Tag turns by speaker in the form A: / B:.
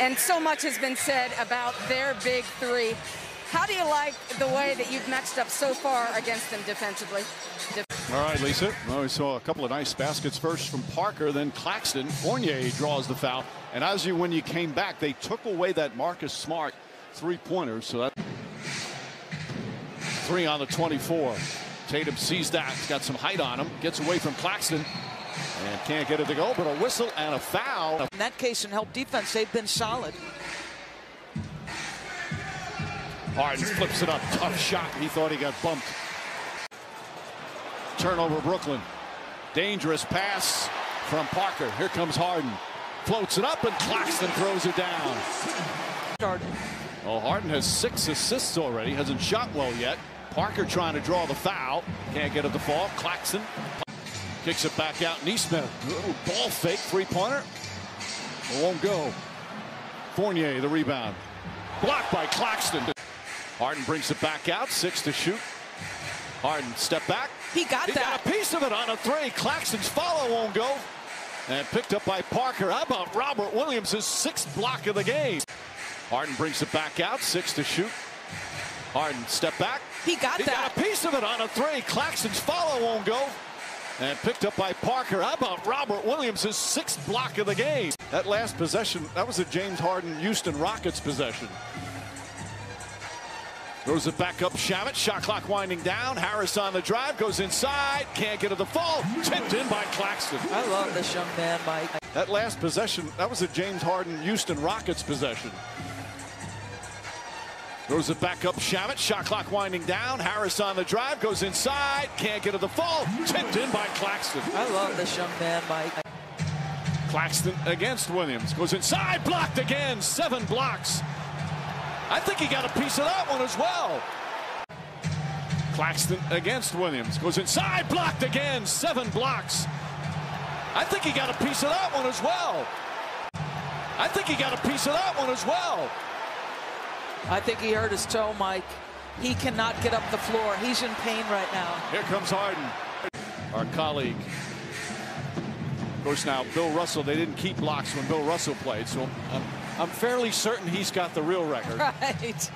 A: and so much has been said about their big three. How do you like the way that you've matched up so far against them defensively?
B: All right, Lisa. Well, we saw a couple of nice baskets first from Parker, then Claxton. Fournier draws the foul. And as you, when you came back, they took away that Marcus Smart three-pointer. So that three on the 24. Tatum sees that. He's got some height on him. Gets away from Claxton. And can't get it to go, but a whistle and a foul.
C: In that case, in help defense, they've been solid.
B: Harden flips it up. Tough shot. He thought he got bumped. Turnover, Brooklyn. Dangerous pass from Parker. Here comes Harden. Floats it up, and Claxton throws it down.
C: Started.
B: Well, Harden has six assists already. Hasn't shot well yet. Parker trying to draw the foul. Can't get it to fall. Claxton kicks it back out. Nesmith, little ball fake three-pointer. Won't go. Fournier, the rebound. Blocked by Claxton. Harden brings it back out. Six to shoot. Harden step back.
C: He got
B: he
C: that.
B: got a piece of it on a three. Claxton's follow won't go. And picked up by Parker. How about Robert Williams' sixth block of the game? Harden brings it back out. Six to shoot. Harden step back.
C: He got
B: he
C: that.
B: got a piece of it on a three. Claxton's follow won't go. And picked up by Parker. How about Robert Williams' his sixth block of the game? That last possession, that was a James Harden Houston Rockets possession. Throws it back up Shamet. Shot clock winding down. Harris on the drive. Goes inside. Can't get to the fall. Tipped in by Claxton.
C: I love this young man, Mike.
B: That last possession, that was a James Harden Houston Rockets possession. Throws it back up Shamet. Shot clock winding down. Harris on the drive. Goes inside. Can't get to the fall. Tipped in by Claxton.
C: I love this young man, Mike.
B: Claxton against Williams. Goes inside. Blocked again. Seven blocks. I think he got a piece of that one as well. Claxton against Williams. Goes inside. Blocked again. Seven blocks. I think he got a piece of that one as well. I think he got a piece of that one as well.
C: I think he hurt his toe, Mike. He cannot get up the floor. He's in pain right now.
B: Here comes Harden, our colleague. Of course, now Bill Russell, they didn't keep blocks when Bill Russell played, so I'm, I'm fairly certain he's got the real record.
C: Right.